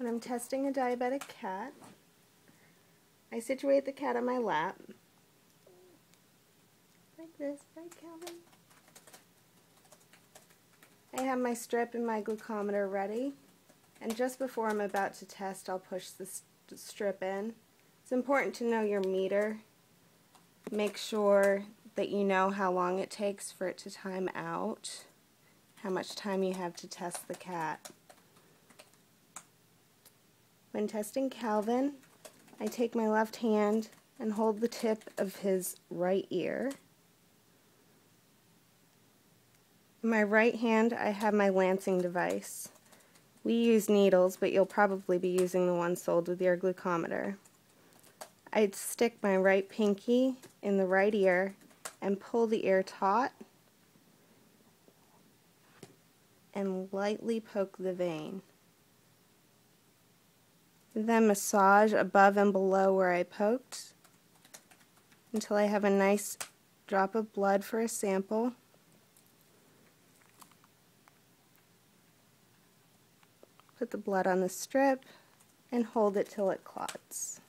When I'm testing a diabetic cat, I situate the cat on my lap, like this, right Calvin? I have my strip and my glucometer ready, and just before I'm about to test, I'll push the strip in. It's important to know your meter. Make sure that you know how long it takes for it to time out, how much time you have to test the cat. When testing Calvin, I take my left hand and hold the tip of his right ear. In my right hand, I have my lancing device. We use needles, but you'll probably be using the one sold with your glucometer. I'd stick my right pinky in the right ear and pull the ear taut and lightly poke the vein. Then massage above and below where I poked until I have a nice drop of blood for a sample. Put the blood on the strip and hold it till it clots.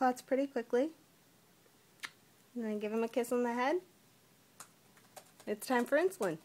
Clots pretty quickly. And then give him a kiss on the head. It's time for insulin.